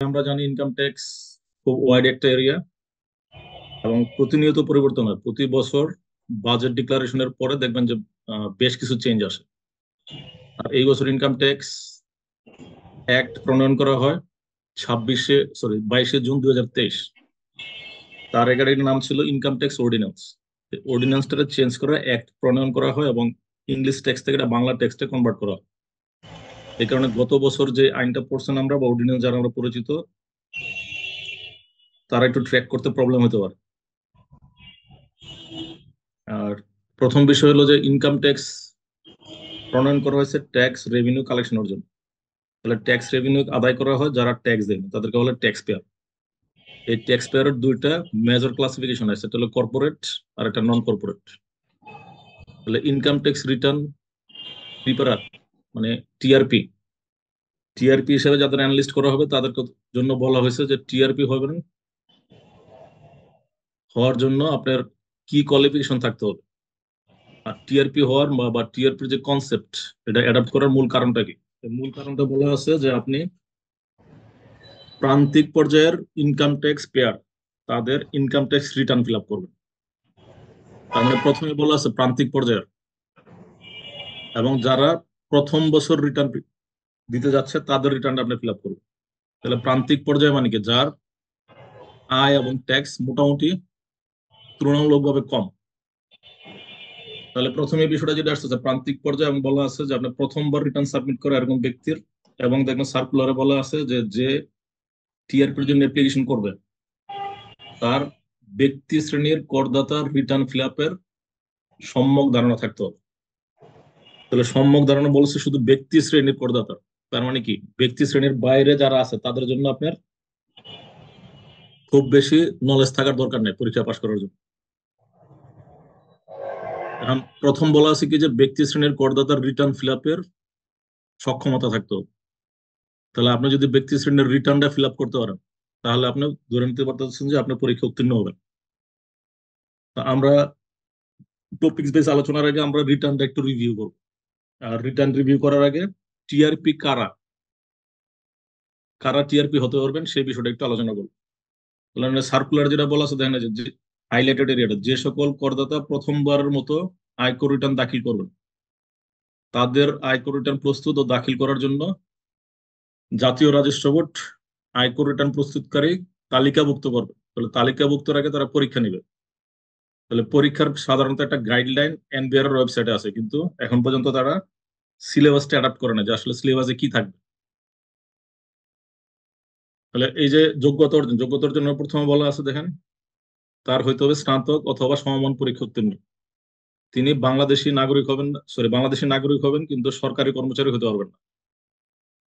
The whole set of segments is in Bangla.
আমরা জানি ইনকাম ট্যাক্স খুব ওয়াইড একটা এরিয়া এবং প্রতিনিয়ত পরিবর্তন হয়। প্রতি বছর বাজেট ডিক্লারেশনের পরে দেখবেন যে বেশ কিছু চেঞ্জ আসে। আর এই বছর ইনকাম ট্যাক্স অ্যাক্ট প্রণয়ন করা হয় ছাব্বিশে সরি বাইশে জুন দুই হাজার তেইশ। তার এগারের নাম ছিল ইনকাম ট্যাক্স অর্ডিন্যান্স অর্ডিন্যান্সটাকে চেঞ্জ করে অ্যাক্ট প্রণয়ন করা হয় এবং ইংলিশ টেক্সট থেকে এটা বাংলা টেক্সটে কনভার্ট করা হয়। এই কারণে গত বছর যে আইনটা পড়ছেন আমরা বা অর্ডিন্যান্স যারা আমরা পরিচিত, তারা একটু ট্র্যাক করতে প্রবলেম হতে পারে। আর প্রথম বিষয় হলো যে ইনকাম ট্যাক্স প্রণয়ন করা হয়েছে ট্যাক্স রেভিনিউ কালেকশনের জন্য। তাহলে ট্যাক্স রেভিনিউ আদায় করা হয় যারা ট্যাক্স দেন তাদেরকে বলে ট্যাক্স পেয়ার এই ট্যাক্স পেয়ারের দুইটা মেজর ক্লাসিফিকেশন আছে একটা হলো কর্পোরেট আর একটা নন কর্পোরেট তাহলে ইনকাম ট্যাক্স রিটার্ন প্রিপারার মানে টিআরপি টিআরপি হিসেবে যাদের অ্যানালিস্ট করা হবে তাদের জন্য বলা হয়েছে যে টিআরপি হবেন হওয়ার জন্য আপনার কি কোয়ালিফিকেশন থাকতে হবে। আর টিআরপি হওয়ার বা টিআরপির যে কনসেপ্ট এটা অ্যাডাপ্ট করার মূল কারণটা কি? মূল কারণটা বলা আছে যে আপনি প্রান্তিক পর্যায়ের ইনকাম ট্যাক্স পেয়ার তাদের income tax return fill up করবেন। তার মানে প্রথমে বলা আছে প্রান্তিক পর্যায়ের। এবং যারা প্রথম বছর রিটার্ন দিতে যাচ্ছে তাদের রিটার্ন আপনি ফিল আপ করবেন তাহলে প্রান্তিক পর্যায়ে মানে কি? যার আয় এবং ট্যাক্স মোটামুটি তুলনামূলকভাবে কম। তাহলে প্রথমে বিষয়টা যেটা আসছে প্রান্তিক পর্যায়ে এবং বলা আছে যে আপনি প্রথমবার রিটার্ন সাবমিট করে এরকম ব্যক্তির এবং দেখবেন সার্কুলারে বলা আছে যে যে টিআরপির জন্য অ্যাপ্লিকেশন করবে, তার ব্যক্তি শ্রেণির করদাতার রিটার্ন ফিল আপের সম্যক ধারণা থাকতে হবে। তাহলে সম্যক ধারণা বলছে শুধু ব্যক্তি শ্রেণির করদাতা। তার মানে কি? ব্যক্তি শ্রেণির বাইরে যারা আছে, তাদের জন্য আপনার খুব বেশি নলেজ থাকার দরকার নেই পরীক্ষা পাশ করার জন্য। এখন প্রথম বলা আছে কি যে, ব্যক্তি শ্রেণির করদাতার রিটার্ন ফিল আপের সক্ষমতা থাকতে হবে। তাহলে আপনি যদি ব্যক্তি শ্রেণির রিটার্নটা ফিল আপ করতে পারেন, তাহলে আপনি ধরে নিতে পারতেছেন যে আপনার পরীক্ষা উত্তীর্ণ হবেন। আমরা টপিক্স বেস আলোচনার আগে আমরা রিটার্নটা একটু রিভিউ করব। আর রিটার্ন রিভিউ করার আগে টিআরপি কারা? কারা টিআরপি হতে পারবেন? সেই বিষয়টা একটু আলোচনা করব। সার্কুলার যেটা বলা আছে, দেখেন যে হাইলাইটেড এরিয়াটা যে সকল করদাতা প্রথমবারের মতো আয়কর রিটার্ন দাখিল করবেন। তাদের আয়কর রিটার্ন প্রস্তুত ও দাখিল করার জন্য জাতীয় রাজস্ব বোর্ড আয়কর রিটার্ন প্রস্তুতকারী তালিকাভুক্ত করবে। তাহলে তালিকাভুক্তর আগে তারা পরীক্ষা নেবে। তাহলে পরীক্ষার সাধারণত একটা গাইডলাইন এনবিআর ওয়েবসাইটে আছে, কিন্তু এখন পর্যন্ত তারা সিলেবাসটা অ্যাডাপ্ট করে না যে আসলে সিলেবাসে কি থাকবে। তাহলে এই যে যোগ্যতা অর্জন যোগ্যতা অর্জনের প্রথমে বলা আছে দেখেন, তার হইতে হবে স্নাতক অথবা সমমান পরীক্ষা উত্তীর্ণ। তিনি বাংলাদেশি নাগরিক হবেন সরি বাংলাদেশি নাগরিক হবেন কিন্তু সরকারি কর্মচারী হতে পারবেন না।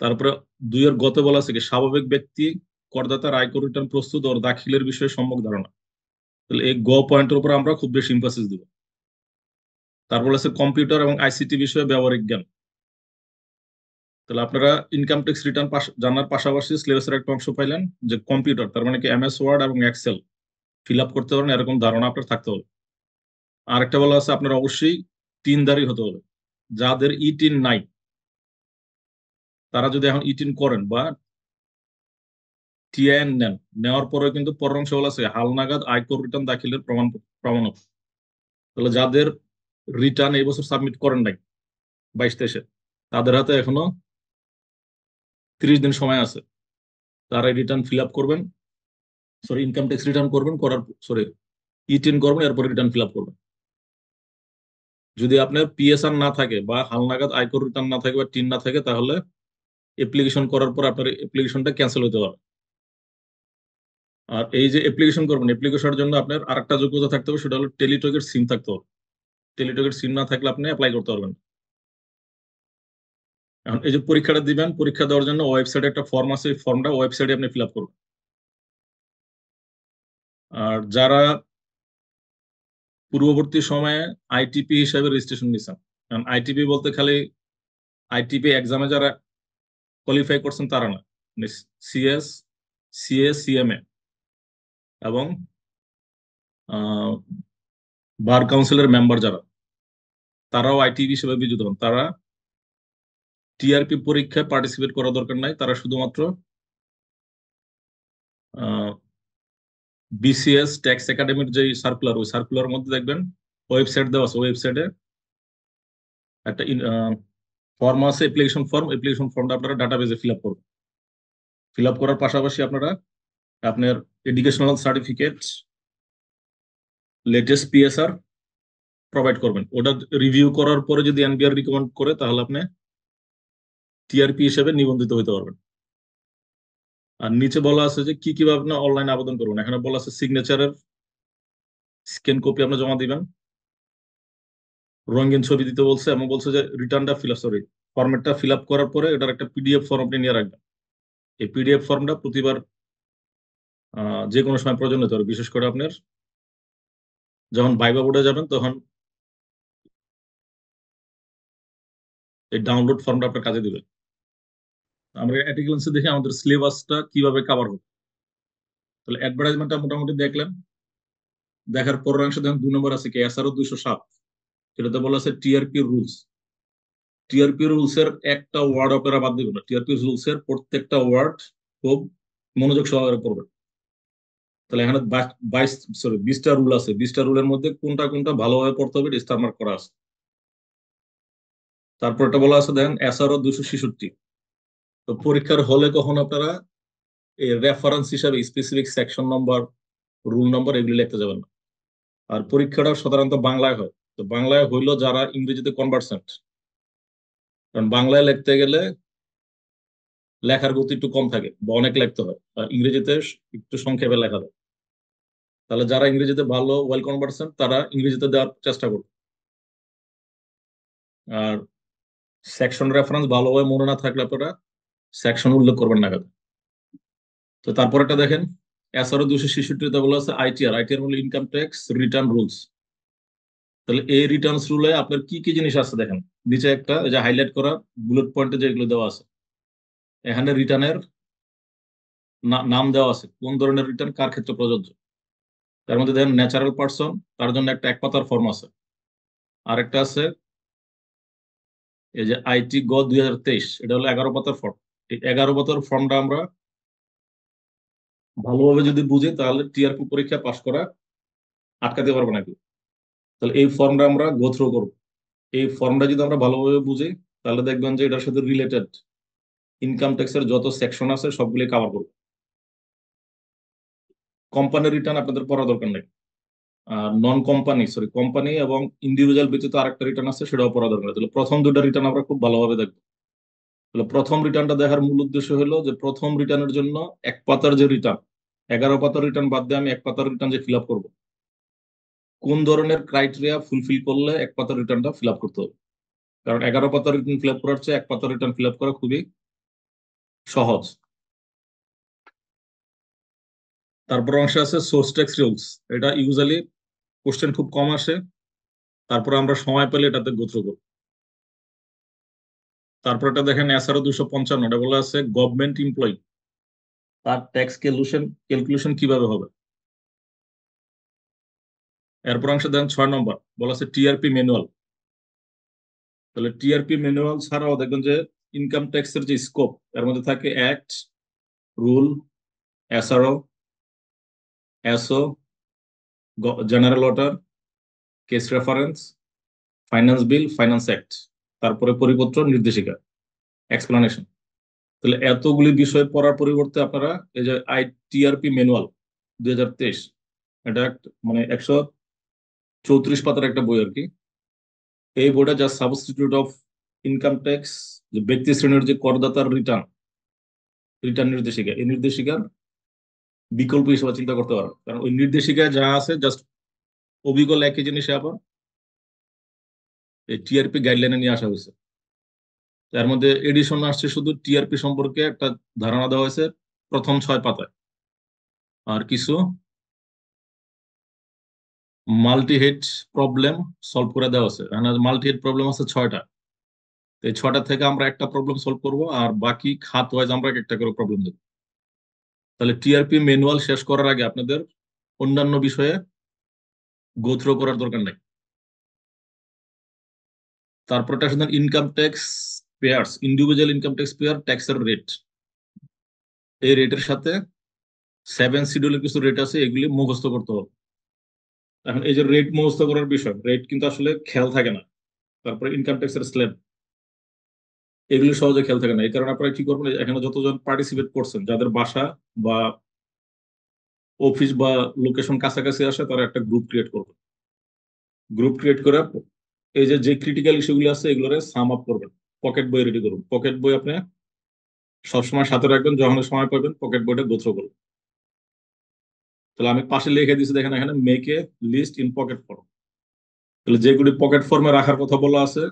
তারপরে দুইয়ের গত বলা আছে কি, স্বাভাবিক ব্যক্তি করদাতার আয়কর রিটার্ন প্রস্তুত ও দাখিলের বিষয়ে সম্যক ধারণা। তাহলে এই গ পয়েন্টের উপর আমরা খুব বেশি ইম্পাসিস দিব। তারপর আছে কম্পিউটার এবং আইসিটি বিষয়ে ব্যবহারিক জ্ঞান। তাহলে আপনারা ইনকাম ট্যাক্স রিটার্ন জানার পাশাপাশি সিলেবাসের একটা অংশ পাইলেন, যে কম্পিউটার তার মানে কি এমএস ওয়ার্ড এবং এক্সেল ফিল আপ করতে পারেন, এরকম ধারণা আপনার থাকতে হবে। আরেকটা বলা আছে, আপনার অবশ্যই তিনদারি হতে হবে। যাদের ই টিন নাই তারা যদি এখন ইটিন করেন বা টিআইএন নেন, নেওয়ার পরে কিন্তু পরের অংশ বলা আছে, হালনাগাদ আয়কর রিটার্ন দাখিলের প্রমাণ প্রমাণক তাহলে যাদের রিটার্ন এই বছর সাবমিট করেন নাই, বাইশ তেইশে। তাদের হাতে এখনও তিরিশ দিন সময় আছে। তারা রিটার্ন ফিল আপ করবেন সরি ইনকাম ট্যাক্স রিটার্ন করবেন, করার সরি ইটিন করবেন, এরপর রিটার্ন ফিল আপ করবেন। যদি আপনার পিএসআর না থাকে বা হালনাগাদ আয়কর রিটার্ন না থাকে বা টিন না থাকে, তাহলে অ্যাপ্লিকেশন করার পর আপনার অ্যাপ্লিকেশনটা ক্যান্সেল হতে পারে। আর এই যে অ্যাপ্লিকেশন করবেন অ্যাপ্লিকেশনের জন্য আপনার আরেকটা যোগ্যতা থাকতে হবে, সেটা হলো টেলিটকের সিম থাকতে হবে। টেলিটকের সিম না থাকলে আপনি অ্যাপ্লাই করতে পারবেন এখন এই যে পরীক্ষাটা দিবেন, পরীক্ষা দেওয়ার জন্য ওয়েবসাইটে একটা ফর্ম আছে ফর্মটা ওয়েবসাইটে আপনি ফিল আপ করবেন। আর যারা পূর্ববর্তী সময়ে আইটিপি হিসাবে রেজিস্ট্রেশন নিয়েছেন কারণ আইটিপি বলতে খালি আইটিপি এক্সামে যারা কোয়ালিফাই করছেন তারা না সিএস সিএ সিএমএ এবং বার কাউন্সিলের মেম্বার যারা তারাও আইটিপি হিসেবে বিদ্যুৎ হন তারা টিআরপি পরীক্ষায় পার্টিসিপেট করা দরকার নাই। তারা শুধুমাত্র বিসিএস ট্যাক্স একাডেমির যে সার্কুলার ওই সার্কুলার মধ্যে দেখবেন ওয়েবসাইট দেওয়া আছে। ওয়েবসাইটে একটা ফর্ম আছে অ্যাপ্লিকেশন ফর্ম অ্যাপ্লিকেশন ফর্মটা আপনারা ডাটাবেজে ফিল আপ করবেন ফিল আপ করার পাশাপাশি আপনারা আপনার educational certificate latest PSR provide করবেন। ওটা রিভিউ করার পরে যদি এনবিআর রিকমেন্ড করে, তাহলে আপনি টিআরপি হিসেবে নিবন্ধিত হতে পারবেন। আর নিচে বলা আছে যে কি কীভাবে আপনি অনলাইনে আবেদন করবেন। এখানে বলা আছে সিগনেচারের স্ক্যান কপি আপনি জমা দিবেন। রঙিন ছবি দিতে বলছে এবং বলছে যে রিটার্নটা ফিল সরি ফর্মেটটা ফিল আপ করার পরে এটার একটা পিডিএফ ফর্ম আপনি নিয়ে রাখবেন। এই পিডিএফ ফর্মটা প্রতিবার যে কোনো সময় প্রয়োজন হতে পারে। বিশেষ করে আপনার যখন বাইবা বোর্ডে যাবেন, তখন এই ডাউনলোড ফর্মটা আপনার কাজে দিবে আমরা অ্যাটিকেলসে দেখে আমাদের সিলেবাসটা কীভাবে কাভার হবে। তাহলে অ্যাডভার্টাইজমেন্টটা মোটামুটি দেখলেন। দেখার পরের অংশ দেখেন দুই নম্বর আছে কি? এসআরও দুইশো সাত। সেটাতে বলা আছে টিআরপি রুলস টিআরপি রুলস এর একটা ওয়ার্ড আপনারা বাদ দিবেন না। টিআরপি রুলস এর প্রত্যেকটা ওয়ার্ড খুব মনোযোগ সহকারে পড়বেন। তাহলে এখানে বাইশ সরি বিশটা রুল আছে। বিশটা রুলের মধ্যে কোনটা কোনটা ভালোভাবে পড়তে হবে স্টার মার্ক করা আছে। তারপর এটা বলা আছে, দেখেন এসআরও দুশো ছেষট্টি। তো পরীক্ষার হলে কখন আপনারা এই রেফারেন্স হিসাবে specific section number rule number এগুলি লিখতে যাবেন না। আর পরীক্ষাটা সাধারণত বাংলায় হয়। তো বাংলায় হইল যারা ইংরেজিতে কনভার্সেন্ট কারণ বাংলায় লিখতে গেলে লেখার গতি একটু কম থাকে, বা অনেক লিখতে হয়। আর ইংরেজিতে একটু সংক্ষেপে লেখা যায়। তাহলে যারা ইংরেজিতে ভালো ওয়েল কনভার্সেন্ট তারা ইংরেজিতে দেওয়ার চেষ্টা করবে। আর সেকশন রেফারেন্স ভালোভাবে মনে না থাকলে আপনারা সেকশন উল্লেখ করবেন না তো তারপর একটা দেখেন এসআরও দুশো ছেষট্টিতে বলা আছে আইটিআর আইটিআর হলো ইনকাম ট্যাক্স রিটার্ন রুলস তাহলে এই রিটার্নস রুলে আপনার কি কি জিনিস আছে দেখেন? নিচে একটা যে হাইলাইট করা বুলেট পয়েন্টে যেগুলো দেওয়া আছে। এখানে রিটার্নের নাম দেওয়া আছে, কোন ধরনের রিটার্ন কার ক্ষেত্রে প্রযোজ্য? তার মধ্যে দেখেন ন্যাচারাল পার্সন তার জন্য একটা এক পাতার ফর্ম আছে। আরেকটা আছে এই যে আইটি গ দুই হাজার তেইশ, এটা হলো এগারো পাতার ফর্ম এই এগারো পাতার ফর্মটা আমরা ভালোভাবে যদি বুঝি, তাহলে টিআরপি পরীক্ষা পাশ করা আটকাতে পারব নাকি? তাহলে এই ফর্মটা আমরা গো থ্রু করব। এই ফর্মটা যদি আমরা ভালোভাবে বুঝি, তাহলে দেখবেন যে এটার সাথে রিলেটেড ইনকাম ট্যাক্সের যত সেকশন আছে সবগুলি কাভার করব। কোম্পানির রিটার্ন আপনাদের পড়া দরকার নেই। নন কোম্পানি সরি কোম্পানি এবং ইন্ডিভিজুয়াল ব্যতীত আরেকটা রিটার্ন আছে, সেটাও পড়া দরকার তাহলে প্রথম দুটা রিটার্ন আমরা খুব ভালোভাবে দেখব। তাহলে প্রথম রিটার্নটা দেখার মূল উদ্দেশ্য হলো যে প্রথম রিটার্নের জন্য এক পাতার যে রিটার্ন এগারো পাতার রিটার্ন বাদ দিয়ে আমি এক পাতার রিটার্ন যে ফিল আপ করব, কোন ধরনের ক্রাইটেরিয়া ফুলফিল করলে এক পাতার রিটার্নটা ফিল আপ করতে হবে? কারণ এগারো পাতার রিটার্ন ফিল আপ করার চেয়ে এক পাতার রিটার্ন ফিল আপ করা খুবই সহজ। তারপর অংশে আছে সোর্স ট্যাক্স রুলস এটা ইউজুয়ালি কোশ্চেন খুব কম আসে। তারপরে আমরা সময় পেলে এটাতে গোত্র করব। তারপর এটা দেখেন এসআরও দুশো পঞ্চান্ন, এটা বলা আছে গভর্নমেন্ট এমপ্লয়ি তার ট্যাক্স ক্যালকুলেশন ক্যালকুলেশন কীভাবে হবে? এরপর অংশে দেন ছয় নম্বর, বলা আছে টিআরপি ম্যানুয়াল তাহলে টিআরপি ম্যানুয়াল ছাড়াও দেখবেন যে ইনকাম ট্যাক্সের যে স্কোপ এর মধ্যে থাকে act rule SRO SO general order case reference finance bill finance act তারপরে পরিপত্র, নির্দেশিকা এক্সপ্লানেশন তাহলে এতগুলি বিষয় পড়ার পরিবর্তে আপনারা এই যে আই টিআরপি ম্যানুয়াল দুই এটা মানে একশো চৌত্রিশ পাতার একটা বই আর কি। এই বইটা যা সাবস্টিটিউট অফ ইনকাম ট্যাক্স যে ব্যক্তি শ্রেণির যে করদাতার রিটার্ন রিটার্ন নির্দেশিকা, এই নির্দেশিকার বিকল্প হিসেবে চিন্তা করতে পারো। কারণ ওই নির্দেশিকায় যা আছে জাস্ট অবিকল একই জিনিসে আবার এই টিআরপি গাইডলাইনে নিয়ে আসা হয়েছে। তার মধ্যে এডিশন আসছে শুধু টিআরপি সম্পর্কে একটা ধারণা দেওয়া হয়েছে, প্রথম ছয় পাতায়। আর কিছু মাল্টি হেড প্রবলেম সলভ করে দেওয়া আছে মাল্টি হেড প্রবলেম আছে ছয়টা। এই ছয়টা থেকে আমরা একটা প্রবলেম সলভ করব, আর বাকি খাত ওয়াইজ আমরা একটা করে প্রবলেম দেবো। তাহলে টিআরপি ম্যানুয়াল শেষ করার আগে আপনাদের অন্যান্য বিষয়ে গোথ্র করার দরকার নাই। তারপর income tax payers individual income tax payer ট্যাক্সের রেট এই রেটের সাথে সেভেন শিডিউলের কিছু রেট আছে, এগুলি মুখস্থ করতে হবে। এখন এই যে রেট মুখস্থ করার বিষয় রেট কিন্তু আসলে খেয়াল থাকে না। তারপরে ইনকাম ট্যাক্সের স্ল্যাব এগুলি সহজে খেয়াল থাকে না। এই কারণে আপনারা কি করবেন, এখানে যতজন পার্টিসিপেট করছেন, যাদের বাসা বা অফিস বা লোকেশন কাছাকাছি আসে তারা একটা গ্রুপ ক্রিয়েট করবে গ্রুপ ক্রিয়েট করে এই যে যে ক্রিটিক্যাল ইস্যুগুলি আছে, এগুলোরে সাম আপ করবেন। পকেট বই রেডি করুন। পকেট বই আপনি সবসময় সাথে রাখবেন, যখন সময় পাবেন পকেট বইটা গোত্র করুন। তাহলে আমি পাশে লিখে দিয়েছি, দেখেন এখানে make a list in pocket form তাহলে যেগুলি পকেট ফর্মে রাখার কথা বলা আছে,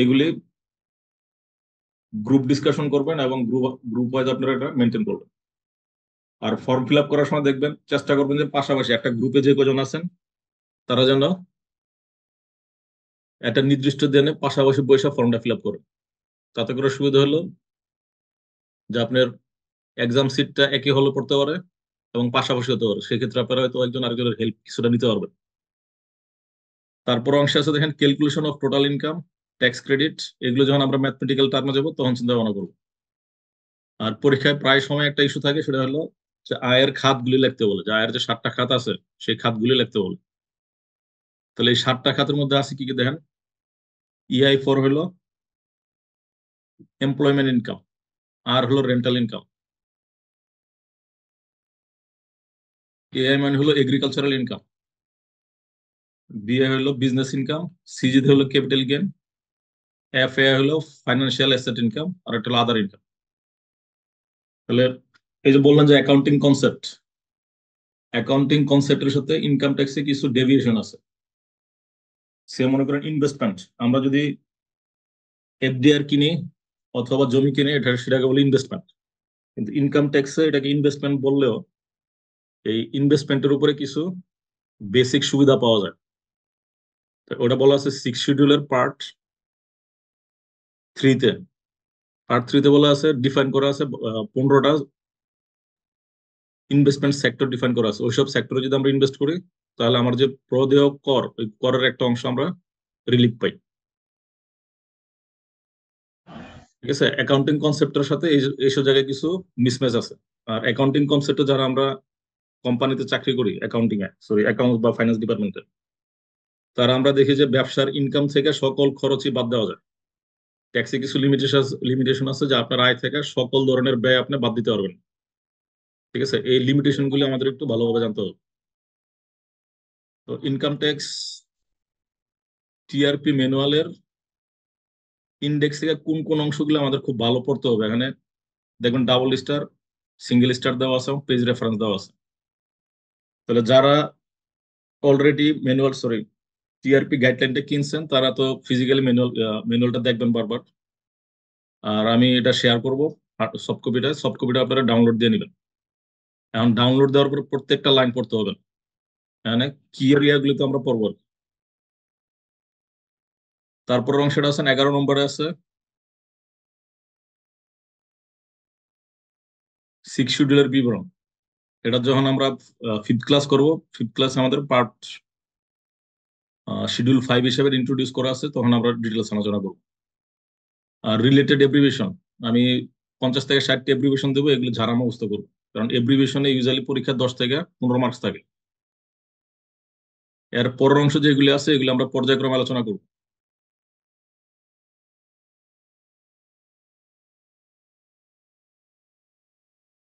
এগুলি গ্রুপ ডিসকাশন করবেন এবং গ্রুপ গ্রুপ ওয়াইজ আপনারা এটা মেনটেন করবেন। আর ফর্ম ফিল আপ করার সময় দেখবেন, চেষ্টা করবেন যে পাশাপাশি একটা গ্রুপে যে কজন আছেন, তারা যেন একটা নির্দিষ্ট দিনে পাশাপাশি বৈশা ফর্মটা ফিল আপ করুন। তাতে করে সুবিধা হলো যে আপনার এক্সাম সিটটা একই হলে পড়তে পারে এবং পাশাপাশি হতে পারে। সেক্ষেত্রে আপনারা হয়তো একজন আরেকজনের হেল্প কিছুটা নিতে পারবেন। তারপর অংশে আছে দেখেন calculation of total income tax credit এগুলো যখন আমরা ম্যাথমেটিক্যাল টার্মে যাব, তখন চিন্তা ভাবনা করব। আর পরীক্ষায় প্রায় সময় একটা ইস্যু থাকে, সেটা হলো যে আয়ের খাতগুলি লিখতে বলে। যে আয়ের যে সাতটা খাত আছে, সেই খাতগুলি লিখতে বলে। তাহলে এই সাতটা খাতের মধ্যে আছে কি কি দেখেন? ইআই ফোর হলো এমপ্লয়মেন্ট ইনকাম আর হলো রেন্টাল ইনকাম এআই মানে হলো এগ্রিকালচারাল ইনকাম বিএ হলো বিজনেস ইনকাম সিজি হলো ক্যাপিটাল গেন এফ হলো ফাইন্যান্সিয়াল অ্যাসেট ইনকাম আর একটা হলো আদার ইনকাম তাহলে এই যে বললাম যে অ্যাকাউন্টিং কনসেপ্ট অ্যাকাউন্টিং কনসেপ্টের সাথে ইনকাম ট্যাক্সে কিছু ডেভিয়েশন আছে। সে মনে করেন ইনভেস্টমেন্ট আমরা যদি এফডিআর কিনি অথবা জমি কিনে, এটা সেটাকে বলি ইনভেস্টমেন্ট কিন্তু ইনকাম ট্যাক্সে এটাকে ইনভেস্টমেন্ট বললেও এই ইনভেস্টমেন্টের উপরে কিছু বেসিক সুবিধা পাওয়া যায়। ওটা বলা আছে সিক্স শিডিউলের পার্ট থ্রিতে। পার্ট থ্রিতে বলা আছে ডিফাইন করা আছে পনেরোটা ইনভেস্টমেন্ট সেক্টর ডিফাইন করা আছে। ওইসব সেক্টরে যদি আমরা ইনভেস্ট করি, তাহলে আমার যে প্রদেয় কর, ওই করের একটা অংশ আমরা রিলিফ পাই। ঠিক আছে? অ্যাকাউন্টিং কনসেপ্টের সাথে এইসব জায়গায় কিছু মিসম্যাচ আছে। আর অ্যাকাউন্টিং কনসেপ্টে যারা আমরা কোম্পানিতে চাকরি করি অ্যাকাউন্টিং এ সরি অ্যাকাউন্ট বা ফাইন্যান্স ডিপার্টমেন্টে তারা আমরা দেখি যে ব্যবসার ইনকাম থেকে সকল খরচই বাদ দেওয়া যায়। ট্যাক্সে কিছু লিমিটেশন লিমিটেশন আছে যে আপনার আয় থেকে সকল ধরনের ব্যয় আপনি বাদ দিতে পারবেন। ঠিক আছে? এই লিমিটেশন গুলি আমাদের একটু ভালোভাবে জানতে হবে। তো ইনকাম ট্যাক্স টিআরপি ম্যানুয়ালের ইন্ডেক্স থেকে কোন কোন অংশগুলো আমাদের খুব ভালো পড়তে হবে? এখানে দেখবেন ডাবল স্টার সিঙ্গেল স্টার দেওয়া আছে এবং পেজ রেফারেন্স দেওয়া আছে। তাহলে যারা অলরেডি ম্যানুয়াল সরি টিআরপি গাইডলাইনটা কিনছেন, তারা তো ফিজিক্যালি ম্যানুয়াল ম্যানুয়ালটা দেখবেন বারবার। আর আমি এটা শেয়ার করব সফট কপিটা সফট কপিটা আপনারা ডাউনলোড দিয়ে নেবেন। এখন ডাউনলোড দেওয়ার পর প্রত্যেকটা লাইন পড়তে হবে। মানে কি এরিয়াগুলিতে আমরা পড়ব। তারপর অংশটা আছেন এগারো নম্বরে আছে। সিক্স শিডিউলের বিবরণ। এটা যখন আমরা ফিফথ ক্লাস করব ফিফথ ক্লাস আমাদের পার্ট শিডিউল ফাইভ হিসেবে ইন্ট্রোডিউস করা আছে, তখন আমরা ডিটেলস আলোচনা করব। আর রিলেটেড এব্রিভেশন আমি পঞ্চাশ থেকে ষাটটি এব্রিভেশন দেবো, এগুলো ঝাড়া মুখস্থ করব। কারণ এব্রিভেশনে ইউজুয়ালি পরীক্ষা দশ থেকে পনেরো মার্কস থাকে। এর পরের অংশ যেগুলি আছে, এগুলো আমরা পর্যায়ক্রমে আলোচনা করব।